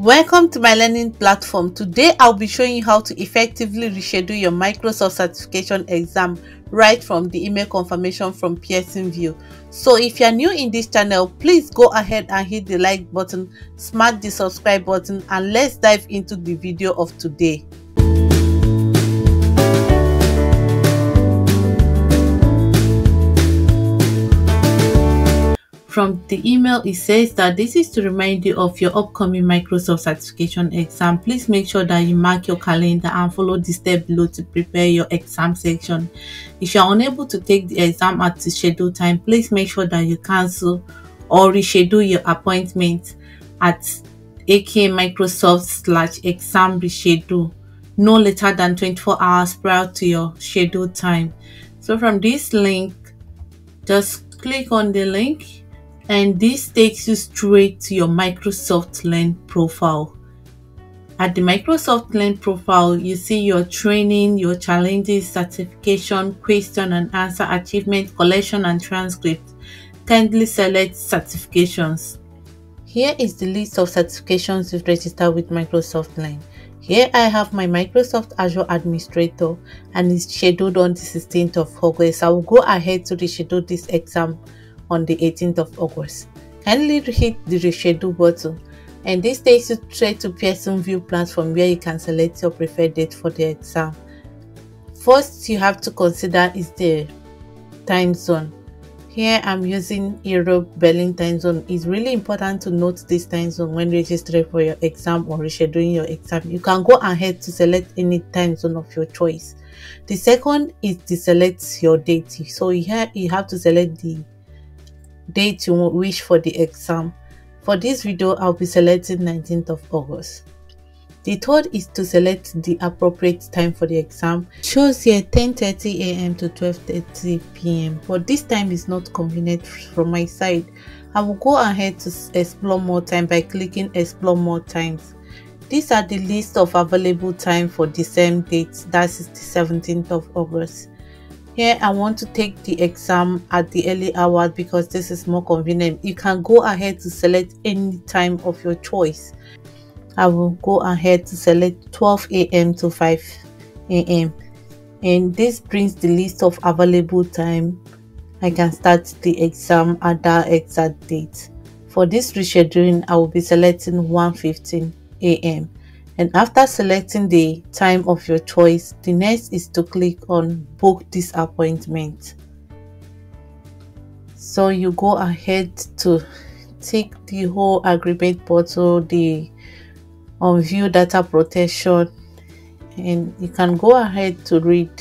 Welcome to my learning platform. Today I'll be showing you how to effectively reschedule your Microsoft certification exam right from the email confirmation from Pearson VUE. So if you're new in this channel, please go ahead and hit the like button, smash the subscribe button and let's dive into the video of today. From the email, it says that this is to remind you of your upcoming Microsoft certification exam. Please make sure that you mark your calendar and follow the step below to prepare your exam section. If you are unable to take the exam at the scheduled time, please make sure that you cancel or reschedule your appointment at aka Microsoft slash exam reschedule no later than 24 hours prior to your scheduled time. So from this link, just click on the link and this takes you straight to your Microsoft Learn profile. At the Microsoft Learn profile, you see your training, your challenges, certification, question and answer, achievement, collection and transcript. Kindly select certifications. Here is the list of certifications you've registered with Microsoft Learn. Here I have my Microsoft Azure Administrator and it's scheduled on the 16th of August. I will go ahead to reschedule this exam on the 18th of August. Kindly hit the reschedule button and this takes you straight to Pearson VUE platform where you can select your preferred date for the exam. First you have to consider is the time zone. Here I'm using Europe Berlin time zone. It's really important to note this time zone when registering for your exam or rescheduling your exam. You can go ahead to select any time zone of your choice. The second is to select your date. So here you have to select the date you wish for the exam. For this video, I'll be selecting 19th of August. The third is to select the appropriate time for the exam. shows here 10.30 a.m. to 12.30 p.m. But this time is not convenient from my side. I will go ahead to explore more time by clicking explore more times. These are the list of available time for the same date, that is the 17th of August. Here I want to take the exam at the early hours because this is more convenient. You can go ahead to select any time of your choice. I will go ahead to select 12 a.m. to 5 a.m. and this brings the list of available time. I can start the exam at that exact date. For this rescheduling, I will be selecting 1:15 a.m and after selecting the time of your choice the next is to click on book this appointment. So you go ahead to take the whole agreement portal the OnVUE data protection and you can go ahead to read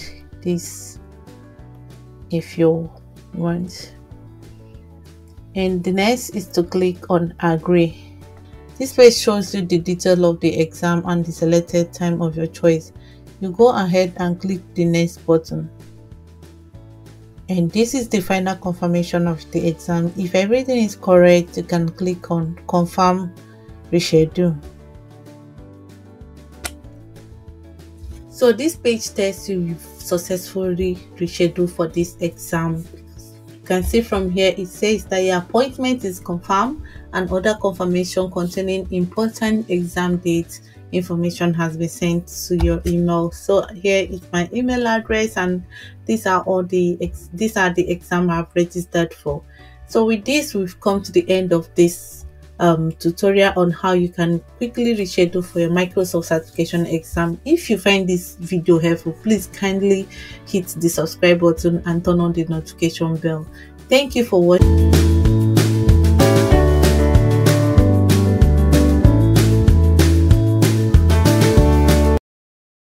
this if you want. And the next is to click on agree this page shows you the detail of the exam and the selected time of your choice. You go ahead and click the next button. And this is the final confirmation of the exam. If everything is correct, you can click on confirm reschedule. So this page tells you you've successfully rescheduled for this exam You can see from here it says that your appointment is confirmed and other confirmation containing important exam dates information has been sent to your email so here is my email address and these are all the these are the exam i've registered for so with this we've come to the end of this um, tutorial on how you can quickly reschedule for your Microsoft certification exam. If you find this video helpful, please kindly hit the subscribe button and turn on the notification bell. Thank you for watching.